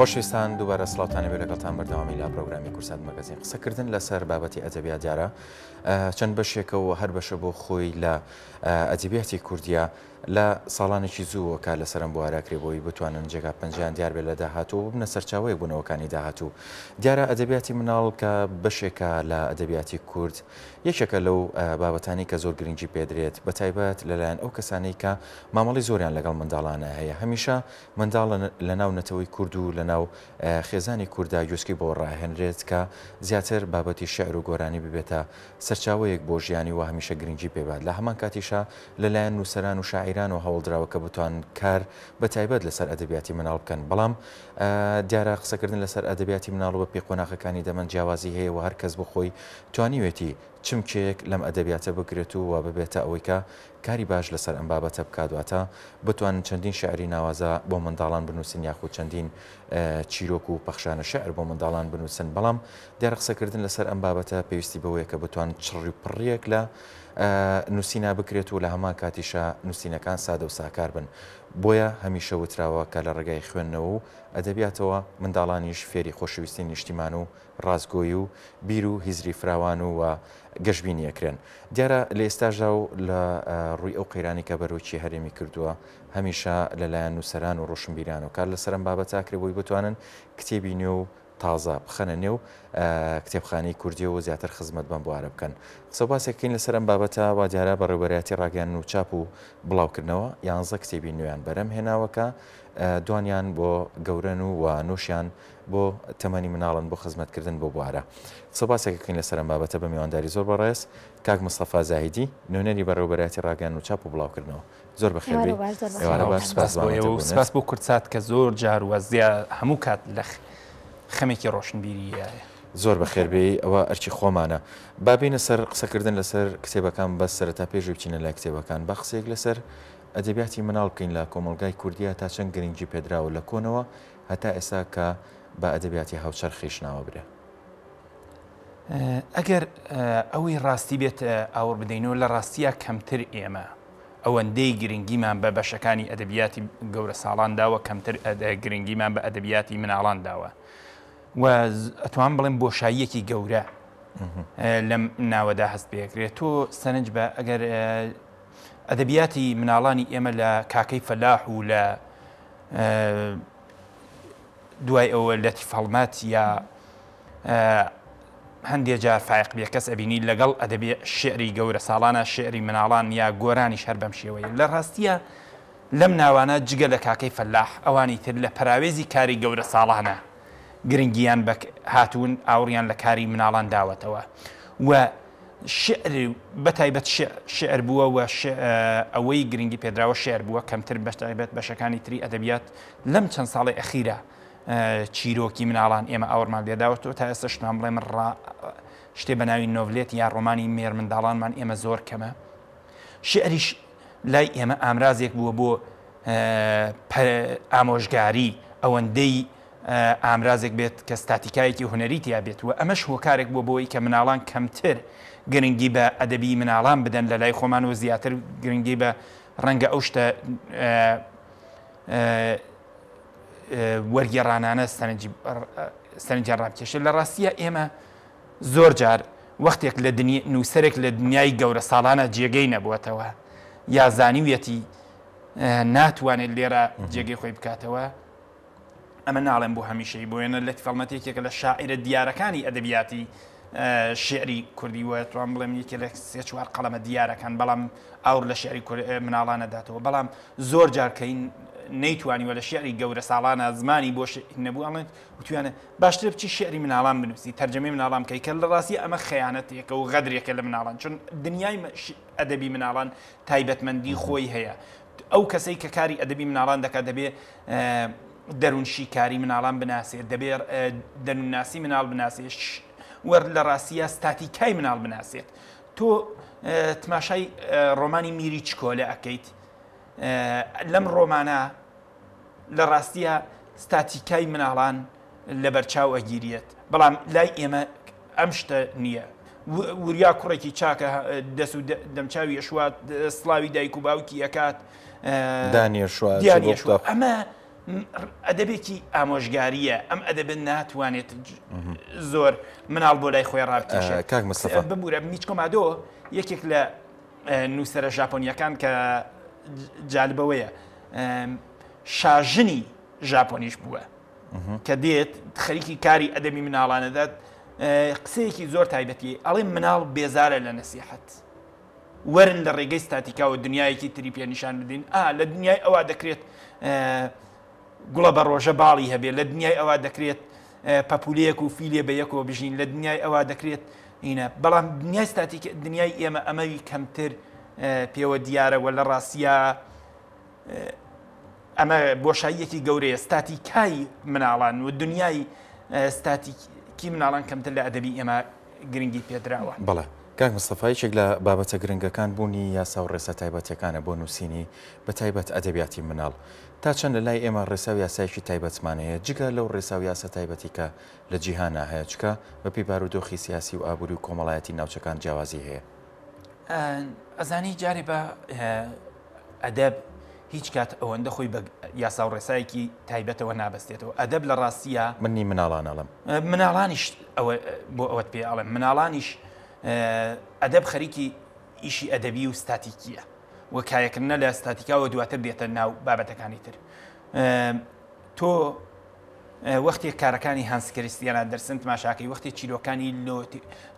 خۆشویستان دووبارە سڵاوتان لەوێ لەگەڵتان بەردەوامی لە پرۆگرامی کورسات مەگەزین قسەکردن لەسەر بابەتی ئەدەبیا دیارە چەند بەشێکە و هەر بەشە بۆ خۆی لە ئەدەبیاتی کوردیا لە ساڵانێکی زووە کار لەسەرم بواراکرێ بۆی بتوانن جێگا پنجیان دیار بێت لە داهاتوو ببنە سەرچاوەیە بوونەوەکانی داهاتوو دیارە ئەدەبیاتی مناڵ کە بەشێکە لە ئەدەبیاتی کورد یەکێکە لەو بابەتانی کە زۆر گرنگی پێدرێت بە تایبەت لەلایەن ئەو کەسانەی کە مامەڵی زۆریان لەگەڵ منداڵانە هەیە هەمیشە منداڵ لە ناو نەتەوەی کورد و لە ناو خێزانی کورددا گوێچکەی بەوە ڕاهێنرێت کە زیاتر بابەتی شیعر و گۆرانی ببێتە سەرچاوەیەک بۆ ژیانی و هەمیشە گرنگی پێ بات، لە هەمان کاتیشا لە لایەن نووسەران و شاعیرانەوە هەوڵ دراوە کە بتوان کار بە تایبەت لە سەر ئەدەبیاتی منداڵ بکەن بەڵام دیارە قسەکردن لە سەر ئەدەبیاتی منداڵ و بە پێی قۆناغەکانی دەمەن جیاوازی هەیە و هەر کەس بۆ خۆی توانیوێتی چمکەیەک لەم ئەدەبیاتە بگرێت و وا ببێتە ئەوەی کە کاری باش لەسەر ئەم بابەتە بکات واتە بتوانن چەندین شیعری ناوازە بۆ منداڵان بنووسن یاخود چەندین چیرۆک و پەخشانە شیعر بۆ منداڵان بنووسن بەڵام دیارە قسەکردن لەسەر ئەم بابەتە پێویستی بەوەیە کە بتوان چڕی و پڕیەک لە نووسینا بکرێت و لە هەمان کاتیشە نووسینەکان سادە و ساکار بن بۆیە هەمیشە وتراوە کە لە ڕێگای خوێندنەوە و ئەدەبیاتەوە منداڵانیش فێری خۆشەویستی نیشتیمان و ڕاستگۆی و بیر و هیزری فراوان و وا گەشبینی ئەکرێن. دیارە لە ئێستاشدا و لە ڕووی ئەو قەیرانەی کە بەرۆکی هەرێمی کردووە، هەمیشە لە لایەن نووسەران و ڕۆشنبیران و کار لەسەر ئەم بابەتە ئەکرێ بۆی بتوانن کتێبی نوێ و تازە بخەنە نێو کتێبخانەی کوردی و زیاتر خزمەت بەم بوارە بکەن. قسە و باسێک کەین لەسەر ئەم بابەتە، وا دیارە بەڕێوبەرایەتی ڕاگەیاندن و چاپ و بڵاوکردنەوە یانزە کتێبی نوێیان بەرەم هێناوە کە دوانیان بۆ گەورەن و وا نۆشیان بۆ تەمەنی مناڵن بۆ خزمەت کردن بۆ بوارە. سوپاسێک ئەکەین لەسەر ئەم بابەتە بە میوانداری زۆر بەڕێز کاک مستەفا زاهیدی نوێنەری بەڕێوەبەرایەتی ڕاگەیاندن و چاپ و بڵاوکردنەوە. زۆر بەخێر بێی. ئێوارە باش سوپاس بۆ ئێوە و سوپاس بۆ کوردسات کە زۆر جار و زیا هەموو کات لە خەمێکی ڕۆشنبیریایە. زۆر بەخێر بێی ئەوە ئەرکی خۆمانە. با بێینە سەر قسە کردن لەسەر کتێبەکان بەس سەرەتا پێش بچینە لای کتێبەکان با قسەیەک لەسەر ئەدەبیاتی مناڵ بکەین لە کۆمەڵگای کوردیا تا چەند گرنگی پێدراوە لە کۆنەوە هەتا ئێستا کە بە ئەدەبیاتی هاوچەرخیش ناوە برێ. ئەگەر ئەوەی ڕاستی بێت ئاوڕ بدەینەوە، لە ڕاستیا کەمتر ئێمە ئەوەندەی گرنگیمان بە بەشەکانی ئەدەبیاتی گەورەساڵان داوە کەمتر گرنگیمان بە ئەدەبیاتی مناڵان داوە و ئەتوانم بڵێم بۆشاییەکی گەورە لەم ناوەدا هەست پێکرێت تۆ سەرنج بە ئەگەر ئەدەبیاتی مناڵانی ئێمە لە کاکەی فەلاح و لە دوای ئەوە لەتیف هەڵمەت یا هەندێ جار فایق بێکەس ئەبینی لەگەڵ ئەدەبێ شعری گەورە ساڵانە شعری مناڵان یا گۆرانی شەر بەم شێوەیە لە ڕاستیە لەم ناوانە جگە لە کاکەی فەلاح ئەوانی تر لە پراوێزی کاری گەورە ساڵانە گرنگیان بە هاتوون ئاوڕیان لە کاری مناڵان داوەتەوە و شیعر بە تایبەت شیع شیعر بووە و شیع ئەوەی گرنگی پێدراوە شیعر بووە کەمتر بە تایبەت بەشەکانی تری ئەدەبیات لەم چەند ساڵەی ئەخیرا چیرۆکی مناڵان ئێمە ئاوڕمان لێداوەتەوە تا ئێستا شتمان بڵێ من ڕا شتێ بە ناوی نۆڤلێت یا ڕۆمانی مێر منداڵانمان ئێمە زۆر کەمە شیعریش لای ئێمە ئامرازێک بووە بۆ ئامۆژگاری ئەوەندەی ئامرازێک بێت کە ستاتیکایەکی هونەری تیا بێت و ئەمەش هۆکارێک بووە بۆی کە مناڵان کەمتر گرنگی بە ئەدەبی مناڵان بدەن لە لای خۆمان و زیاتر گرنگی بە ڕەنگە ئەو شتە وەرگێڕانانە سەرنجیان ڕابکێشێت لە ڕاستیە ئێمە زۆر جار وەختێک لە نووسەرێک لە دنیای گەورە ساڵانە جێگەی نەبووەتەوە یا زانیویەتی ناتوانێت لێرە جێگەی خۆی بکاتەوە ئەمە ناڵێم بۆ هەمیشەی بۆیەنە لەت فەڵمەت یەکێکە لە شاعرە دیارەکانی ئەدەبیاتی شعری کوردی وە توان بڵێم یەکێ لە سێ چوار قەڵەمە دیارەکان بەڵام ئاور لە شعری مناڵانە داتەوە بەڵام زۆر جارکەین نەیتوانی وە لە شعری گەورە ساڵانە زمانی بۆ نەبوو ئەڵێن وتوانە باشتر بچی شعری مناڵان بنووسی تەرجەمی مناڵان کەی کە لە ڕاستی ئەمە خیانەتێکە و غەدرێکە لە مناڵان چون دنیای ئەدەبی مناڵان تایبەتمەندی خۆی هەیە ئەو کەسەی کە کاری ئەدەبی مناڵان دەکات دەبێ دەروونشیکاری مناڵان بناسێت، دەبێ دەروونناسی مناڵ بناسێت و لە ڕاستییا ستاتیکای مناڵ بناسێت. تۆ تماشای ڕۆمانی میری چکۆلە ئەکەیت لەم ڕۆمانە لە ڕاستیە ستاتیکای مناڵان لەبەرچاو ئەگیرێت، بەڵام لای ئێمە ئەم شتە نیە. وریا کوڕێکی چاکە دەس و دەمچوی ئەشوات سڵاوی دایک و باوکی ئەکات دانیشوە ئەمە ئەدەبێکی ئامۆژگاریە ئەم ئەدەبێت ناتوانێت زۆر مناڵ بۆ لای خۆی ڕابکێشێت کاک مستەفا ببوورە میچکۆ مادۆ یەکێک لە نووسرە ژاپۆنیەکان کە جالبەوەیە شاژنی ژاپۆنیش بووە کە دێت خەریکی کاری ئەدەبی مناڵانە دات قسەیەکی زۆر تایبەتی ئەڵێ مناڵ بێزارە لە نەسیحەت وەرن لە ڕێگەی ستاتیکاوە دنیایەکی تری پێ نیشان بدەین ئا لە دنیای ئەوە دەکرێت گوڵە بە ڕۆژە باڵی هەبێت لە دنیای ئەوە دەکرێت پەپولەیەک و فیلێ بە یەکەوە بژین لە دنیای ئەوە دەکرێت هینە بەڵام دنیای ستاتیک دنیای ئێمە ئەمەوی کەمتر پێوە دیارە وە لە ڕاستە ئەمە بۆشاییەکی گەورەیە ستاتی کای مناڵان و دنیای ستاتی کی مناڵان کەمتر لە ئەدەبی ئێمە گرنگی پێدراوە. بەڵێ کاک مستەفا یەکێک لە بابەتە گرنگەکان بوونی یاسا و ڕێسا تایبەتەکانە بۆ نووسینی بە تایبەت ئەدەبیاتی مناڵ تا چەند لە لای ئێمە ڕێسا و یاسایەکی تایبەتمان هەیە جگە لەو ڕێسا و یاسا تایبەتی کە لە جیهانا هەیە چکە بە پێی بارودۆخی سیاسی و ئابووری و کۆمەڵایەتی ناوچەکان جیاوازی هەیە. ئەزانی جارێ بە ئەدەب هیچ کات ئەوەندە خۆی بە یاسا و ڕێسایەکی تایبەتەوە نابەستێتەوە. ئەدەب لە ڕاستییا. من نی مناڵان ئەڵێم. مناڵانیش ئەوە بۆ ئەوەت پێ ئەڵێم. مناڵانیش ئەدەب خەریکی ئیشی ئەدەبی و ستاتیکییە و کایەکردنە لە ستاتیکاوە دواتر دێتە ناو بابەتەکانی تر. تۆ وەختێ کارەکانی هانس کریستیان ئاندرسن تماشاکەی، وەختێ چیرۆکانی لۆ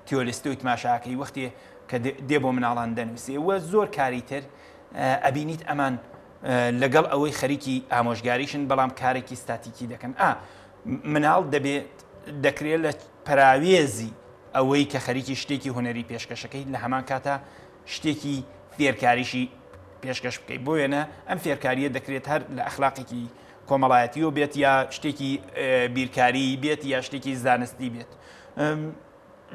تیۆلستۆی تماشاکەی، وەختێ کە دێ بۆ مناڵان دەنووسێ و زۆر کاری تر ئەبینیت ئەمان لەگەڵ ئەوەی خەریکی ئامۆژگاریشن بەڵام کارێکی ستاتیکی دەکەن ئا مناڵ دەبێت دەکرێت لە پەراوێزی ئەوەی کە خەریکی شتێکی هوەری پێشکەشەکەی لە هەمان کاتە شتێکی فێرکاریشی پێشکەش بکەیت بۆ وێنە ئەم فێرکاریە دەکرێت هەر لە ئەخلاقێکی کۆمەڵایەتیو بێت یا شتێکی بیرکاری بێت یا شتێکی زانستی بێت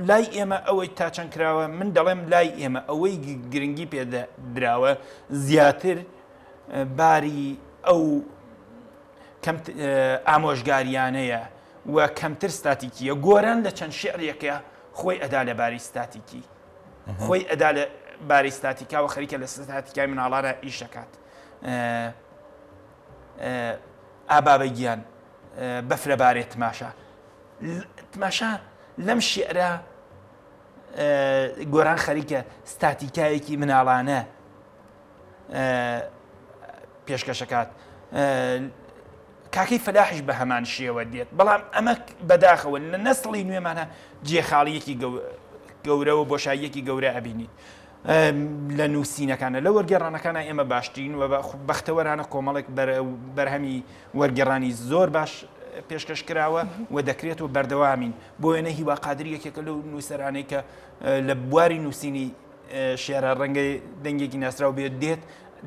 لای ئێمە ئەوەی تا چەند کراوە من دەڵێم لای ئێمە ئەوەی گرنگی پێ دراوە زیاتر باری ئەو ئامۆژگاریانەیە و کەمتر ستاتیکیە گۆران لە چەند شعرێکە خۆی ئەدا لە باری ستاتیکی خۆی ئەدا لە باری ستاتیکاوە خەریکە لە ستاتیکای مناڵانە ئیشەکات ئا بابە گیان بەفرە بارێ تماشا تماشا لەم شعرە گۆران خەریکە ستاتیکایەکی مناڵانە پێشکەشەکات کاکەی فەلاحش بە هەمان شێوە دێت بەڵام ئەمە بەداخەوە لە نەسڵی نوێمانە جێخاڵیەکی گەورەوە بۆشاییەکی گەورە ئەبینیت لە نووسینەکانە لە وەرگێڕانەکانە ئێمە باشترین و بەختەوەرانە کۆمەڵێک بەرهەمی وەرگێڕانی زۆر باش پێشکەش کراوە و دەکرێت و بەردەوامین بۆ وێنە هیوا قادری یەکێکە لەو نووسەرانەی کە لە بواری نووسینی شێرە ڕەنگە دەنگێکی ناسرااو بێت دێت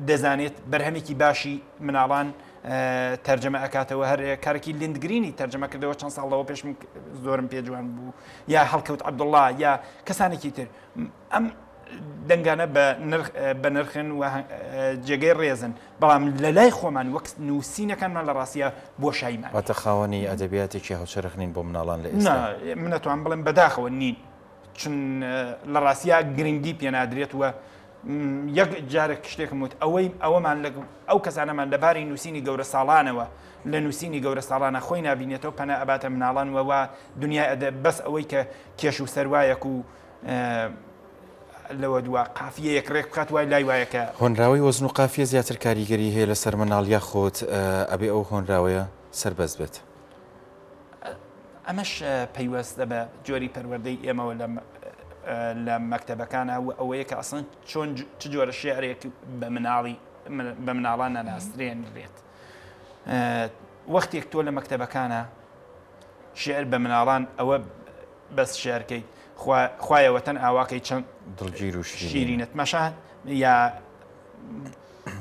دەزانێت بەرهەمێکی باشی مناڵان تەرجەمە ئەکاتەوە هەر کارکی لندگرینی تەرجەمە کردەوە چەند ساڵەوە پێشم زۆرم پێ جوان بوو یا هەڵکەوت عبدوڵا یا کەسانێکی تر ئەم دەنگانە بە نرخ بە نرخن و جێگەی ڕێزن بەڵام لە لای خۆمان وەک نووسینەکانمان لە ڕاستە بۆشاییمان واتە خاوەنی ئەدەبیاتێکی هاوچەرخ نین بۆ مناڵان لە ئێستا منەتوان بڵێم بەداخەوە نین چون لە ڕاستە گرنگی پێنادرێت وە یەک جارێک شتێکم وت ئەوەی ئەوەمان لە ئەو کەسانەمان لەباری نووسینی گەورە ساڵانەوە لە نووسینی گەورە ساڵانە خۆی نبینێتەوە پەنە ئەباتە مناڵان وەوە دنیای ئەدە بەس ئەوەی کە کێش و سەروایەک و لەوە دوا قافیەیەک ڕێک بکات وای لای وایە کە هۆنراوەی وەزن و قافیە زیاتر کاریگەری هەیە لەسەر مەناڵ یا خۆت ئەبێ ئەو هۆنراوەیە سەربەست بێت. ئەمەش پەیوەستە بە جۆری پەروەردەی ئێمەوە لە لە مەکتەبەکانە و ئەوەیە کە ئەسڵن چۆن چ جۆرە شێعرێک بە مناڵی بە مناڵان نەناسرێنرێت وەختێک تۆ لە مەکتەبەکانە شێعر بە مناڵان ئەوە بەس شێعر کەی خوا خوایە وەتەن ئاواکەی چەند دڵگیر و شیرینە. شیرینە تماشا یا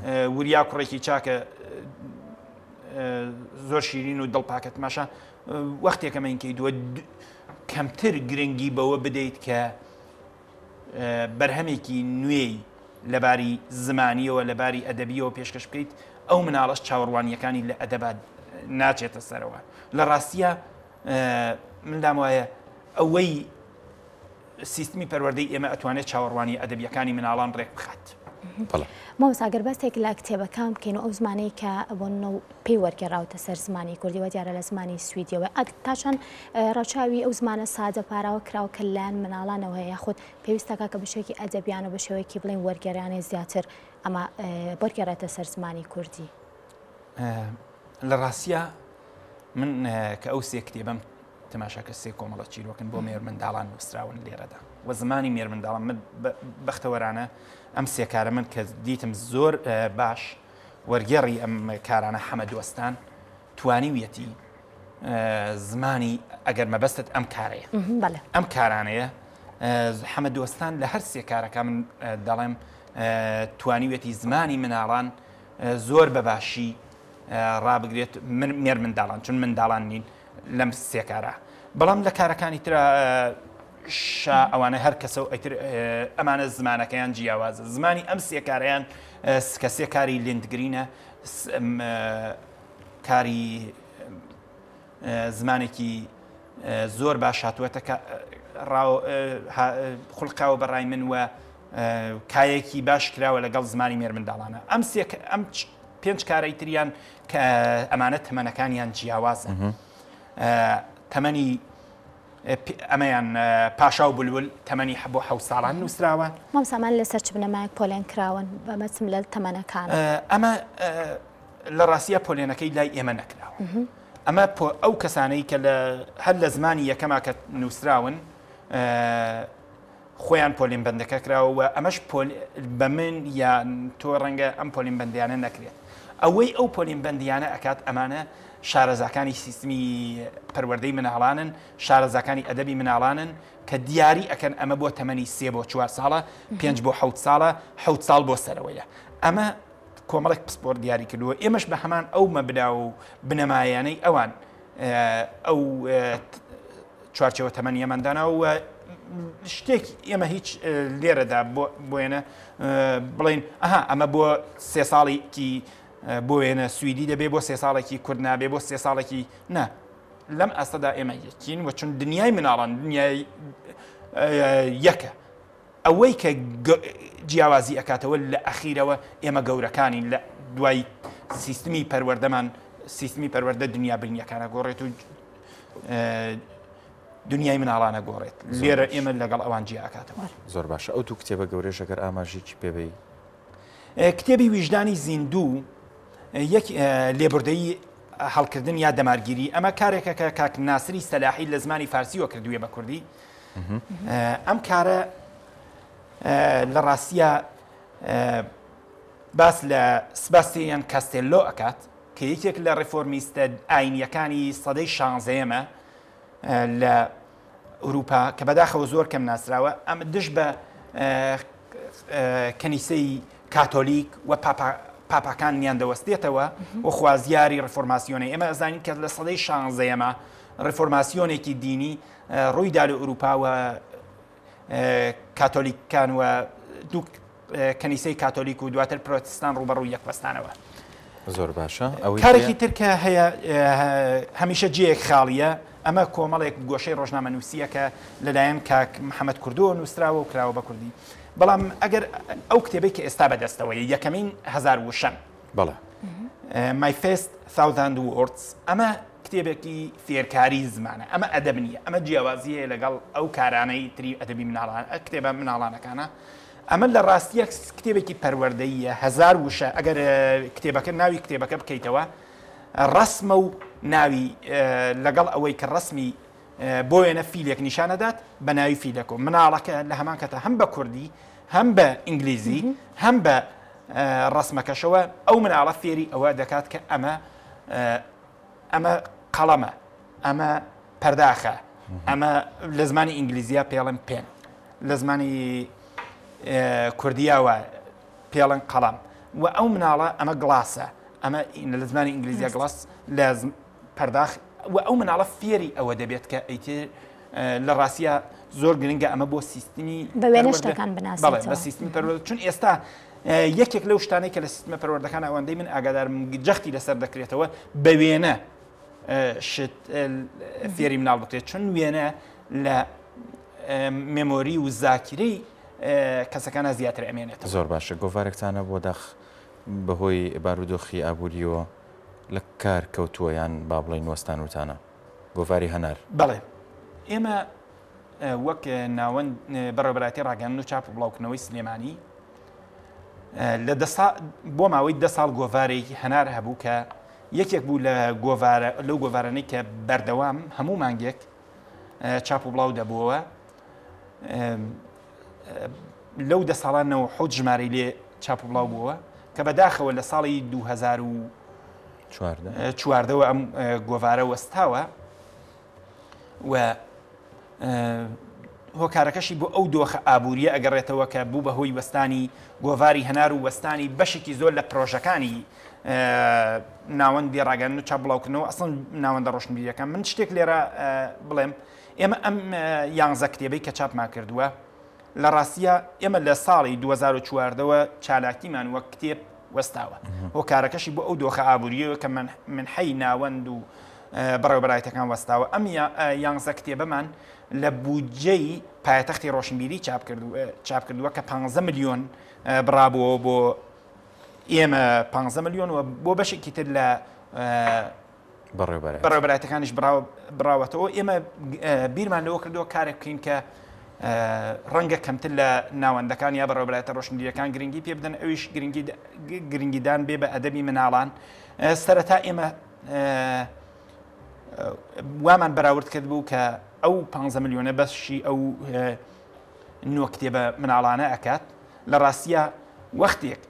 اه، وریا کوڕێکی چاکە اه، زۆر شیرین و دڵ پاکە تماشا اه، وەختێکە مینکەی دووە د- کەمتر گرنگی بەوە بدەیت کە بەرهەمێکی نوێی لە باری زمانییەوە، لە باری ئەدەبییەوە پێشکەش بکەیت، ئەو مناڵەش چاوەڕوانییەکانی لە ئەدەبە ناچێتە سەرەوە. لە ڕاستیە من لام وایە ئەوەی سیستمی پەروەردەی ئێمە ئەتوانێت چاوەڕوانی ئەدەبیەکانی مناڵان ڕێک بخات. مامۆساگەر باسێک لە کتێبەکان بکەین و ئەو زمانەی کە بۆ پێی وەرگێڕاوتە سەر زمانی کوردی وە دیارە لە زمانی سویدیەوە ئەک پاشان ڕەچاوی ئەو زمانە سادە پاراوە کراوە کە لایەن مناڵانەوە یاخود پێویستەکە کە بەشێکی ئەدەبیانە بە شێوەیەکی بڵین وەرگێرانێ زیاتر ئەمە بەرگێڕێتە سەر زمانی کوردی لە ڕاستە من کە ئەو سێ کتێبم تەماشاکە سێ کۆمەڵە چیرۆکن بۆ مێر منداڵان نووسراون لێرەدا و زمانی مێر منداڵم من بەختەوەرانە ئەم سێکارە من کە دیتم زۆر باش وەرگێڕی ئەم کارانە حەمە دۆستان توانیویەتی زمانی ئەگەر مەبەستت ئەم کارەیە ئەم کارانەیە حەمە دۆستان لە هەر سێ کارەکە من دەڵێم توانیوێتی زمانی مناڵان زۆر بەباشی ڕابگرێت من نێر منداڵان چون منداڵان نین لەم سێکارە بەڵام لە کارەکانی تررا شا ئەوانە هەر کەسە و ئەیتر ئەمانە زمانەکەیان جیاوازە زمانی ئەم سێکارەیان سکە سێکاری لیندگرینە کاری زمانێکی زۆر باش هاتووەتە خولقاوە بەڕای من وە کایەکی باش کراوە لەگەڵ زمانی مێر منداڵانە ئەم سێک ئەم پێنج کارەی تریان کە ئەمانە تەمەنەکانیان جیاوازە تەمەنی ئەمەیان پاشا و بلول تەمەنی حە بۆ حەوت ساڵان نووسراوە مامسامان لەسەر چ بنەمایەک پۆلێن کراون بەمەچم لە تەمەنەکان ئەمە لە ڕاستە پۆلێنەکەی لای ئێمە نەکراوە ئەمە ئەو کەسانەی کە هەر لە زمانی یەکەما کە نووسراون خۆیان پۆلێن بەندەکە کراوە و ئەمەش بە من یان تۆ ڕەنگە ئەم پۆلێن بەندیانە نەکرێت ئەوەی ئەو پۆلێن بەندیانە ئەکات ئەمانە شارەزاکانی سیستمی پەروەردەی مناڵانن شارەزاکانی ئەدەبی مناڵانن کە دیاری ئەکەن ئەمە بۆ تەمەنی سێ بۆ چوار ساڵە پێنج بۆ حەوت ساڵە حەوت ساڵ بۆ سەرەوەیە ئەمە کۆمەڵێک پسپۆر دیاری کردووە ئێمەش بە هەمان ئەو مەبدا و بنەمایانەی ئەوان ئەو چوارچەوە تەمەنی ئەمان داناوە و شتێک ئێمە هیچ لێرەدا بۆێنە بڵین ئەها ئەمە بۆ سێ ساڵێکی بۆ وێنە سوئدی دەبێ بۆ سێ ساڵێکی کورد نابێ بۆ سێ ساڵێکی نا لەم ئاستەدا ئێمە یەکین وە چون دنیای مناڵان دنیای یەکە ئەوەی کە جیاوازی ئەکاتەوە لە ئەخیرەوە ئێمە گەورەکانین لە دوای سیستمی پەروەردەمان سیستمی پەروەردە دنیا برنیەکان ئەگۆڕێت و دنیای مناڵانە گۆڕێت لێرە ئێمە لەگەڵ ئەوان جیا ئەکاتەوە زۆر باشە ئەو دوو کتێبە گەورەش ئەگەر ئاماژێکی پێبی کتێبی ویژدانی زیندوو یەک لێبوردەی هەڵکردن یا دەمارگیری ئەمە کارێکە کە کاک ناسری سەلاحی لە زمانی فارسیوە کردوێ بە کوردی ئەم کارە لە ڕاستە باس لە سباستیان کاستێلۆ ئەکات کە یەکێک لە ڕێفۆرمیستە ئاینیەکانی سەدەی شانزەیەمە لە ئوروپا کە بەداخەوە زۆر کەم ناسراوە ئەم دژ بە کەنیسەی کاتۆلیک و پاپاکان نیان دەوەستێتەوە و خوازیاری ڕفۆرماسیۆنە ئێمە ئەزانین کە لە سەدەی شانزەیەمە ڕفۆرماسیۆنێکی دینی ڕووی دا لە ئورووپا و کاتۆلیکان و دوو کەنیسەی کاتۆلیک و دواتر پرۆتستان ڕوبەڕوو یەکبەستانەوە زۆر باشە ئەوەی کارێکی ترکە هەیە هەمیشە جەیەک خاڵیە ئەمە کۆمەڵێک گۆشەی ڕۆژنامە نووسیەکە لەلایەن کاک محەممەد کوردۆ نووسراوە و کراوە بە کوردی بەڵام ئەگەر ئەو کتێبێک کە ئێستا بەدەستەوەی یەکەمین هزار وشەن بەڵێ مای فست ساوزاند وۆرد ئەمە کتێبێکی فێرکاری زمانە ئەمە ئەدەب نیە ئەمە جیاوازیە لەگەڵ ئەو کارانەی تری ئەدەبی مناڵان کتێبە مناڵانەکانە ئەمە لە ڕاستیەک کتێبێکی پەروەردەیە هزار وشە ئەگەر کتێبەکە ناوی کتێبەکە بکەیتەوە ڕسمە و ناوی لەگەڵ ئەوەی کە ڕسمی بۆ وێنە فیلێک نیشان ئەدات بە ناوی فیلەکە و مناڵەکە لە هەمان کەتە هەم بە کوردی هەم بە ئینگلیزی هەم بە ڕسمەکەشەوە ئەو مناڵە فێری ئەوە دەکات کە ئەمە ئەمە قەڵەمە ئەمە پەرداخە ئەمە لە زمانی ئینگلیزیە پێڵم پێن لە زمانی کوردیاوە پێڵن قەڵام و ئەو مناڵە ئەمە گڵاسە ئەمە لە زمانی ئینگلیزیە گڵاس لە پەرداخ و ئەو مناڵە فێری ئەوە دەبێت کە ئەیتر لە ڕاستە زۆر گرنگە ئەمە بۆ سیستمی بە وێنە شتەکان بناس بە سیستمی پەرۆ چون ئێستا یەکێک لەو شتانەی کە لە سیستمە پەروەردەکان ئەوەندەی من ئاگادارم جەختی لەسەر دەکرێتەوە بە وێنە شت فێری مناڵ بکرێت چون وێنە لە مێمۆری و زاکیری کەسەکانە زیاتر ئەمێنێت زۆر باشە گۆڤارێکتانە بۆ داخ بەهۆی بارودۆخی ئابووریەوە لە کار کەوتووە یان با بڵێین وەستان وتانە گۆڤاری هەنار. بەڵێ ئێمە وەک ناوەند بەڕێوەبەرایەتی ڕاگەیاندن و چاپ و بڵاوکردنەوەی سلێمانی لە دە سا... بۆ ماوەی دە ساڵ گۆڤارێکی هەنار هەبوو کە یەکێک بوو لە گۆڤارە لەو گۆڤارانەی کە بەردەوام هەموو مانگێک چاپ و بڵاو دەبووەوە لەو دە ساڵان نەوە حوت ژمارەی لێ چاپ بڵاو بووە کە بەداخەوە لە ساڵی 2014ەوە ئەم گۆڤارە وەستاوە و هۆکارەکەشی بۆ ئەو دۆخە ئابوووریە ئەگەڕێتەوە کە بوو بە هۆی وەستانی گۆڤاری هەنار و وەستانی بەشێکی زۆر لە پرۆژەکانی ناوەندی ڕاگەن و چا بڵاوکردنەوە ئەسڵن ناوەندە ڕۆشنبیریەکان من شتێک لێرە بڵێم ئێمە ئەم یانزە کتێبەی کە چاپمان کردووە، لە ڕاستیە ئێمە لە ساڵی 2014 وە چالاکیمان وەک کتێب وەستاوە هۆکارەکەشی بۆ ئەو دۆخە ئابوووریەوە کە من من حەی ناوەند و بەڕێوبەرایەتەکان وەستاوە ئەم یانزە کتێبەمان لە بودجەی پایتەختی ڕۆشنبیری چاپ کرد چاپ کردووە کە 15 میلیۆن بڕابووەوە بۆ ئێمە 15 میلیۆن و بۆ بەشێکی تر لە بەڕێوبەرایەتەکانیش بڕاوەتەوە ئێمە بیرمان لەوە کردەوە کارێک بکەین کە ڕەنگە کەمتر لە ناوەندەکان یا بەڕێوبرایەتە ڕۆشنگیریەکان گرنگی پێ بدەن ئەویش گرنگی گرنگیدان بێ بە ئەدەبی مناڵان سەرەتا ئێمە وامان بەراورد کرد بوو کە ئەو 15 میلیۆنە بەشی ئەو نوە کتێبە مناڵانە ئەکات لە ڕاستە وەختێک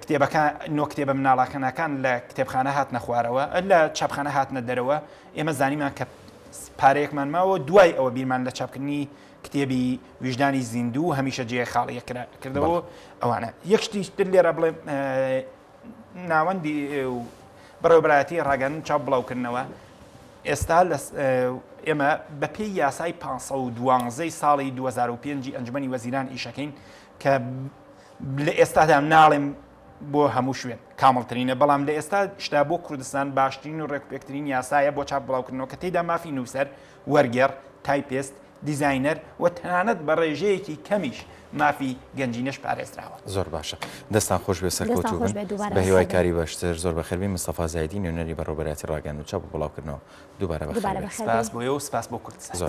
کتێبەکە نۆ کتێبە مناڵاکەناکان لە کتێبخانە هاتنە خوارەوە لە چاپخانە هاتنە دەرەوە ئێمە زانیمان کە پارەیەکمان ماوە دوای ئەوە بیرمان لە چاپکردنی کتێبی ویژدانی زیندوو هەمیشە جێ خاڵیە کردەوە ئەوانە یەکشتیش تر لێرە بڵێ ناوەندی بەڕێوبراتی ڕاگەن چاپ بڵاوکردنەوە ئێستا لە ئێمە بەپێی یاسای 512 ساڵی 2005 ئەنجومی وەزیران ئیشەکەین کە لە ئێستادا ناڵێم بۆ هەموو شوێن کامەڵترینە بەڵام لە ئێستا شتا بۆ کوردستان باشترین و ڕێکپێکترین یاسایە بۆ چاپ بڵاوکردنەوە کە تێدا مافی نووسەر وەرگێڕ تایپێست دیزینەر و تەنانەت بە ڕێژەیەکی کەمیش مافی گەنجینەش پارێزراوە زۆر باشە دەستان خۆش بێ سەرکەوتو بن بە هیوای کاری باشتر زۆر بە خەربی مستەفا زایدی نوێنەری بەڕۆبەتی ڕاگەن و چاپ بڵاوکردنەوە دووبارە بە سپاس بۆ سپاس بۆ کورد زۆر